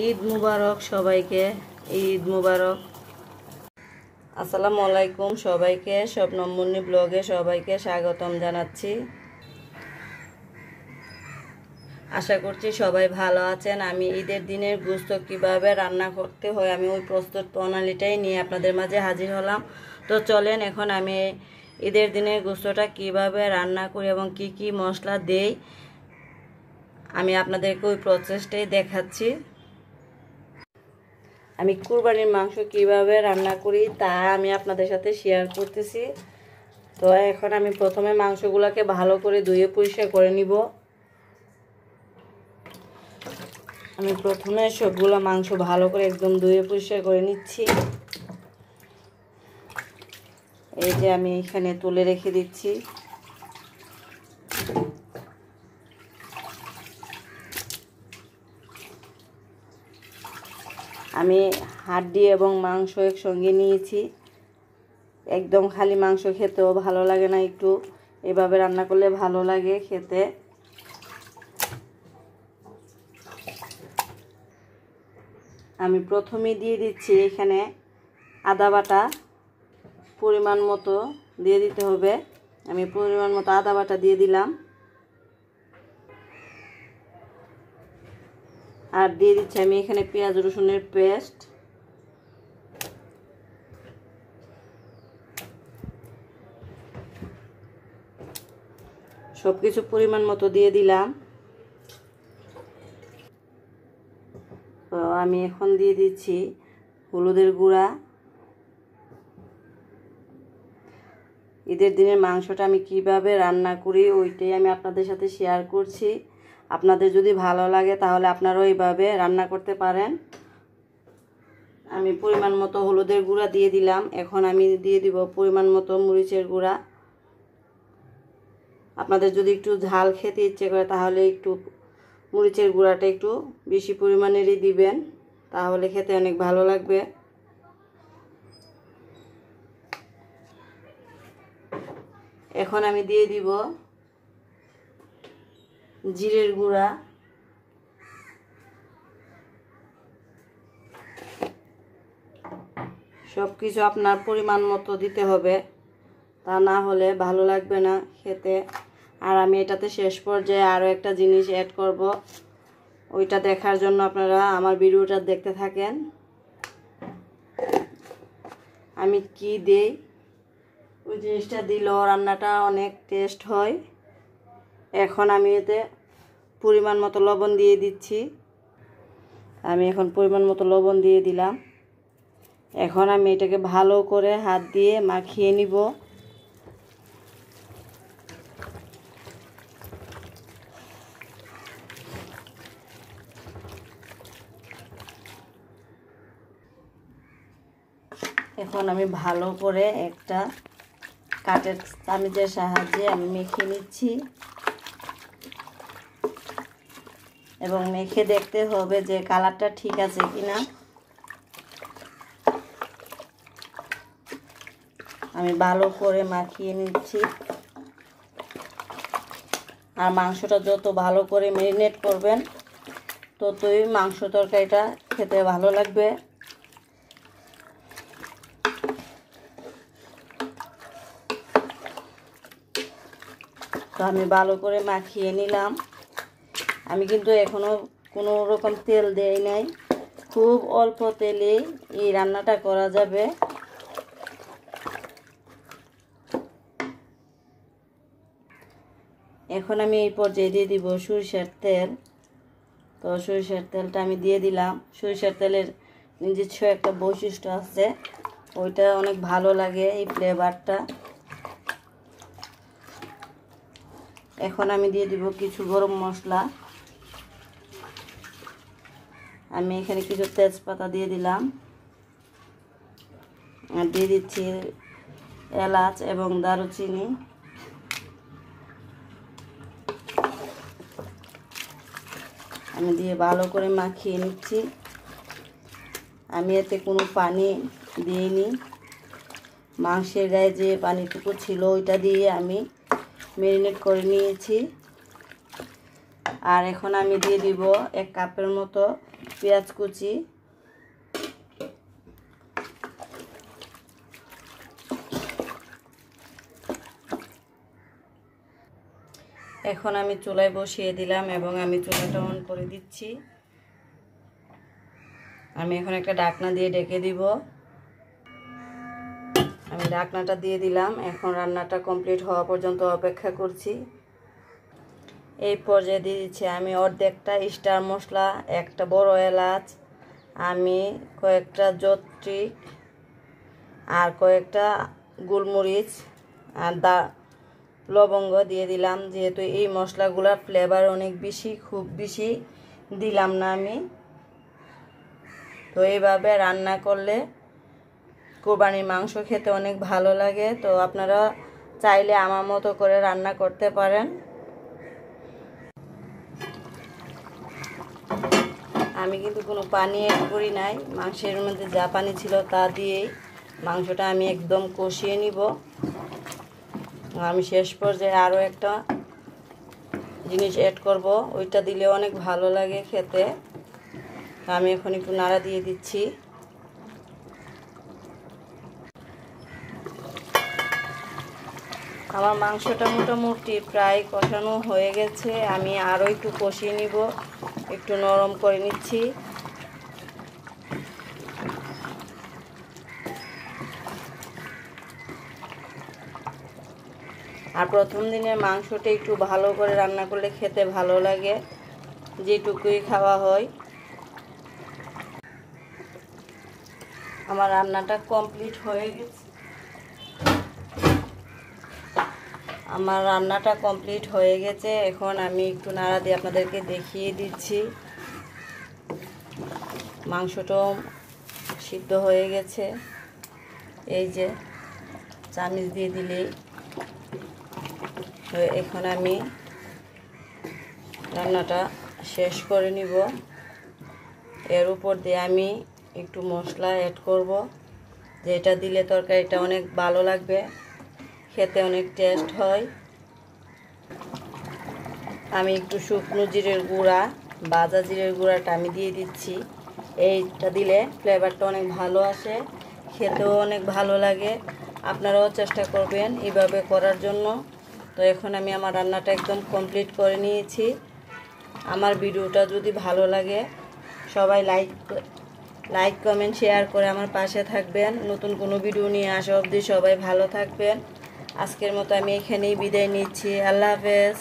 ঈদ মুবারক সবাইকে, ঈদ মুবারক। আসসালামু আলাইকুম সবাইকে সব স্বপ্নমুন্নি ব্লগে সবাইকে স্বাগতম জানাচ্ছি। আশা করছি সবাই ভালো আছেন। আমি ঈদের দিনের গুস্ত কীভাবে রান্না করতে হয়, আমি ওই প্রস্তুত প্রণালীটাই নিয়ে আপনাদের মাঝে হাজির হলাম। তো চলেন, এখন আমি ঈদের দিনের গুস্তটা কীভাবে রান্না করি এবং কি কি মশলা দেই, আমি আপনাদেরকে ওই প্রসেসটাই দেখাচ্ছি। আমি কুরবানির মাংস কীভাবে রান্না করি তা আমি আপনাদের সাথে শেয়ার করতেছি। তো এখন আমি প্রথমে মাংসগুলোকে ভালো করে ধুয়ে পরিষ্কার করে নিব। আমি প্রথমে সবগুলো মাংস ভালো করে একদম ধুয়ে পরিষ্কার করে নিচ্ছি। এই যে আমি এখানে তুলে রেখে দিচ্ছি। আমি হাড্ডি এবং মাংস একসঙ্গে নিয়েছি। একদম খালি মাংস খেতেও ভালো লাগে না একটু। এভাবে রান্না করলে ভালো লাগে খেতে। আমি প্রথমেই দিয়ে দিচ্ছি এখানে আদা বাটা। পরিমাণ মতো দিয়ে দিতে হবে। আমি পরিমাণ মতো আদা বাটা দিয়ে দিলাম। আর দিয়ে দিচ্ছি আমি এখানে পেঁয়াজ, রসুনের পেস্ট। সব কিছু পরিমাণ মতো দিয়ে দিলাম। তো আমি এখন দিয়ে দিচ্ছি হলুদের গুঁড়া। ঈদের দিনের মাংসটা আমি কীভাবে রান্না করি ওইটাই আমি আপনাদের সাথে শেয়ার করছি। আপনাদের যদি ভালো লাগে তাহলে আপনারাও এইভাবে রান্না করতে পারেন। আমি পরিমাণ মতো হলুদের গুঁড়া দিয়ে দিলাম। এখন আমি দিয়ে দিব পরিমাণ মতো মরিচের গুঁড়া। আপনাদের যদি একটু ঝাল খেতে ইচ্ছে করে তাহলে একটু মরিচের গুঁড়াটা একটু বেশি পরিমাণেরই দিবেন। তাহলে খেতে অনেক ভালো লাগবে। এখন আমি দিয়ে দিব জিরের গুঁড়া। সব কিছু আপনার পরিমাণ মতো দিতে হবে। তা না হলে ভালো লাগবে না খেতে। আর আমি এটাতে শেষ পর্যায়ে আরও একটা জিনিস অ্যাড করব। ওইটা দেখার জন্য আপনারা আমার ভিডিওটা দেখতে থাকেন। আমি কি দেই? ওই জিনিসটা দিলেও রান্নাটা অনেক টেস্ট হয়। এখন আমি এতে পরিমাণ মতো লবণ দিয়ে দিচ্ছি। আমি এখন পরিমাণ মতো লবণ দিয়ে দিলাম। এখন আমি এটাকে ভালো করে হাত দিয়ে মাখিয়ে নিব। এখন আমি ভালো করে একটা কাঠের চামিচের সাহায্যে আমি মেখে নিচ্ছি। এবং মেখে দেখতে হবে যে কালারটা ঠিক আছে কিনা। আমি ভালো করে মাখিয়ে নিচ্ছি। আর মাংসটা যত ভালো করে ম্যারিনেট করবেন, ততই মাংস তরকারিটা খেতে ভালো লাগবে। তো আমি ভালো করে মাখিয়ে নিলাম। আমি কিন্তু এখনও কোনো রকম তেল দেই নাই। খুব অল্প তেলে এই রান্নাটা করা যাবে। এখন আমি এই পর্যায়ে দিয়ে দিব সরিষার তেল। তো সরিষার তেলটা আমি দিয়ে দিলাম। সরিষার তেলের নিজস্ব একটা বৈশিষ্ট্য আছে। ওইটা অনেক ভালো লাগে এই ফ্লেভারটা এখন আমি দিয়ে দিব কিছু গরম মশলা। আমি এখানে কিছু তেজপাতা দিয়ে দিলাম। আর দিয়ে দিচ্ছি এলাচ এবং দারুচিনি। আমি দিয়ে ভালো করে মাখিয়ে নিচ্ছি। আমি এতে কোনো পানি দিইনি। মাংসের গায়ে যে পানিটুকু ছিল ওইটা দিয়ে আমি মেরিনেট করে নিয়েছি। আর এখন আমি দিয়ে দিব এক কাপের মতো পেঁয়াজ কুচি। এখন আমি চুলায় বসিয়ে দিলাম এবং আমি চুলাটা অন করে দিচ্ছি। আমি এখন একটা ডাকনা দিয়ে ডেকে দিব। আমি ডাকনাটা দিয়ে দিলাম। এখন রান্নাটা কমপ্লিট হওয়া পর্যন্ত অপেক্ষা করছি। এই পর্যায়ে দিয়ে দিচ্ছি আমি অর্ধেকটা স্টার মশলা, একটা বড় এলাচ, আমি কয়েকটা জত্রি আর কয়েকটা গোলমরিচ আর দা, লবঙ্গ দিয়ে দিলাম। যেহেতু এই মশলাগুলোর ফ্লেভার অনেক বেশি, খুব বেশি দিলাম না আমি। তো এইভাবে রান্না করলে কোরবানির মাংস খেতে অনেক ভালো লাগে। তো আপনারা চাইলে আমার মতো করে রান্না করতে পারেন। আমি কিন্তু কোনো পানি অ্যাড করি নাই। মাংসের মধ্যে যা পানি ছিল তা দিয়েই মাংসটা আমি একদম কষিয়ে নিব। আমি শেষ পর্যায়ে আরও একটা জিনিস অ্যাড করব, ওইটা দিলে অনেক ভালো লাগে খেতে। আমি এখন একটু নাড়া দিয়ে দিচ্ছি। আমার মাংসটা মোটামুটি প্রায় কষানো হয়ে গেছে, আমি আরও একটু কষিয়ে নিব। একটু নরম করে নিচ্ছি। আর প্রথম দিনের মাংসটা একটু ভালো করে রান্না করলে খেতে ভালো লাগে, যেটুকুই খাওয়া হয়। আমার রান্নাটা কমপ্লিট হয়ে গেছে। আমার রান্নাটা কমপ্লিট হয়ে গেছে। এখন আমি একটু নাড়া দিয়ে আপনাদেরকে দেখিয়ে দিচ্ছি। মাংসটাও সিদ্ধ হয়ে গেছে। এই যে চামিচ দিয়ে দিলেই। এখন আমি রান্নাটা শেষ করে নিব। এর উপর দিয়ে আমি একটু মশলা অ্যাড করব। যেটা দিলে তরকারিটা অনেক ভালো লাগবে। খেতে অনেক টেস্ট হয়। আমি একটু শুকনো জিরের গুঁড়া, বাজা জিরের গুঁড়াটা আমি দিয়ে দিচ্ছি। এইটা দিলে ফ্লেভারটা অনেক ভালো আসে, খেতেও অনেক ভালো লাগে। আপনারাও চেষ্টা করবেন এইভাবে করার জন্য। তো এখন আমি আমার রান্নাটা একদম কমপ্লিট করে নিয়েছি। আমার ভিডিওটা যদি ভালো লাগে, সবাই লাইক লাইক কমেন্ট শেয়ার করে আমার পাশে থাকবেন। নতুন কোনো ভিডিও নিয়ে আসা অবধি সবাই ভালো থাকবেন। আজকের মতো আমি এখানেই বিদায় নিচ্ছি। আল্লাহ হাফেজ।